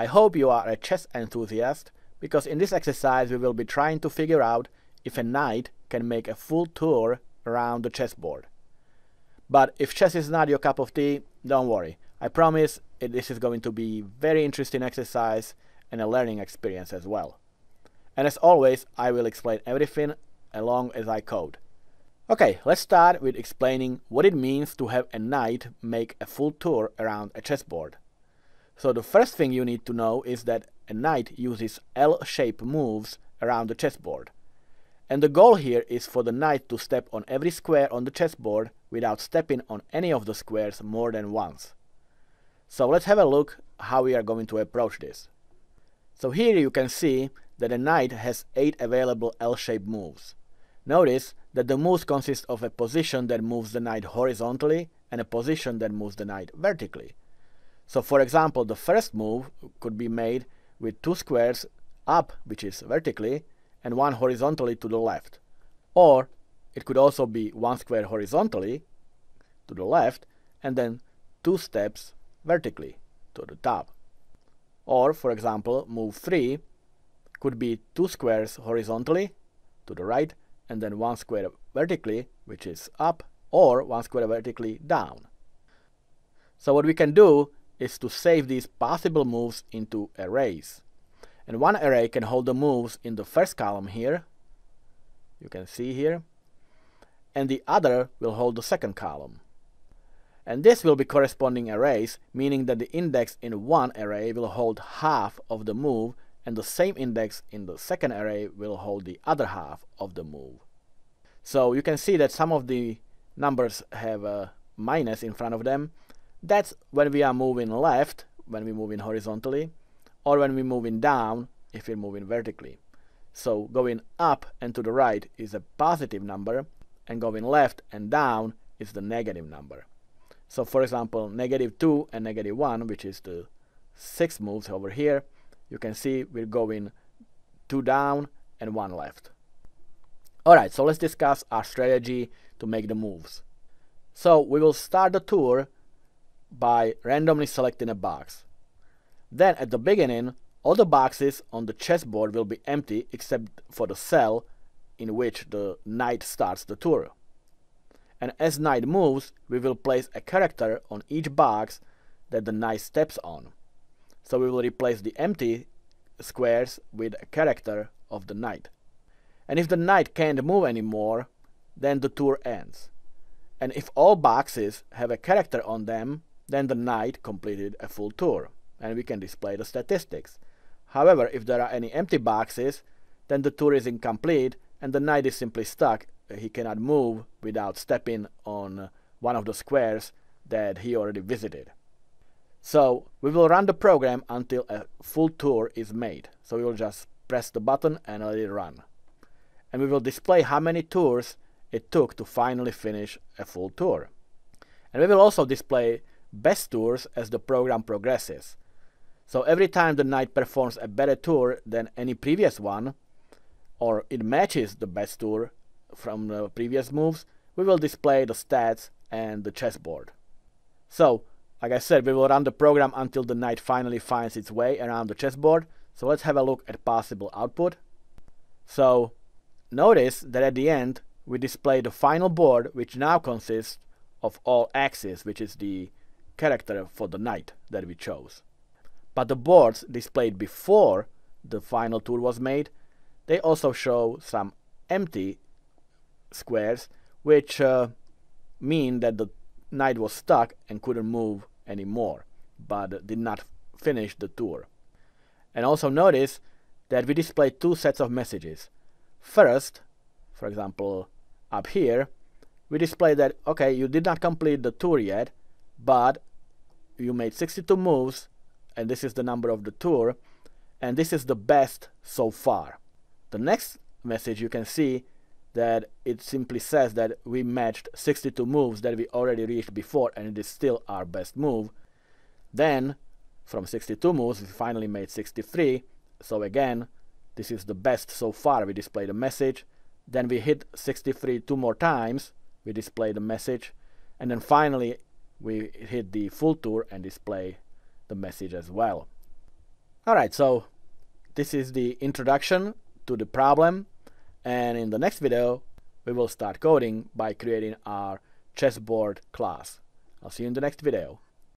I hope you are a chess enthusiast, because in this exercise we will be trying to figure out if a knight can make a full tour around the chessboard. But if chess is not your cup of tea, don't worry. I promise this is going to be very interesting exercise and a learning experience as well. And as always, I will explain everything along as I code. Okay, let's start with explaining what it means to have a knight make a full tour around a chessboard. So the first thing you need to know is that a knight uses L-shaped moves around the chessboard. And the goal here is for the knight to step on every square on the chessboard without stepping on any of the squares more than once. So let's have a look how we are going to approach this. So here you can see that a knight has 8 available L-shaped moves. Notice that the moves consist of a position that moves the knight horizontally and a position that moves the knight vertically. So for example, the first move could be made with two squares up, which is vertically, and one horizontally to the left. Or it could also be one square horizontally to the left and then two steps vertically to the top. Or, for example, move 3 could be two squares horizontally to the right and then one square vertically, which is up, or one square vertically down. So what we can do is to save these possible moves into arrays. And one array can hold the moves in the first column here, you can see here, and the other will hold the second column. And this will be corresponding arrays, meaning that the index in one array will hold half of the move and the same index in the second array will hold the other half of the move. So you can see that some of the numbers have a minus in front of them. That's when we are moving left, when we move in horizontally, or when we move in down, if we're moving vertically. So going up and to the right is a positive number, and going left and down is the negative number. So for example, negative 2 and negative 1, which is the 6 moves over here, you can see we're going two down and one left. Alright, so let's discuss our strategy to make the moves. So we will start the tour by randomly selecting a box. Then at the beginning, all the boxes on the chessboard will be empty except for the cell in which the knight starts the tour. And as knight moves, we will place a character on each box that the knight steps on. So we will replace the empty squares with a character of the knight. And if the knight can't move anymore, then the tour ends. And if all boxes have a character on them, then the knight completed a full tour, and we can display the statistics. However, if there are any empty boxes, then the tour is incomplete, and the knight is simply stuck. He cannot move without stepping on one of the squares that he already visited. So we will run the program until a full tour is made. So we will just press the button and let it run. And we will display how many tours it took to finally finish a full tour. And we will also display best tours as the program progresses. So every time the knight performs a better tour than any previous one, or it matches the best tour from the previous moves, we will display the stats and the chessboard. So like I said, we will run the program until the knight finally finds its way around the chessboard. So let's have a look at possible output. So notice that at the end we display the final board which now consists of all axes which is the character for the knight that we chose. But the boards displayed before the final tour was made, they also show some empty squares which uh, mean that the knight was stuck and couldn't move anymore, but did not finish the tour. And also notice that we display two sets of messages. First, for example, up here, we display that, okay, you did not complete the tour yet, but you made 62 moves, and this is the number of the tour, and this is the best so far. The next message you can see that it simply says that we matched 62 moves that we already reached before and it is still our best move. Then from 62 moves we finally made 63 so again this is the best so far. We display the message. Then we hit 63 two more times. We display the message. And then finally we hit the full tour and display the message as well. Alright, so this is the introduction to the problem and in the next video we will start coding by creating our chessboard class. I'll see you in the next video.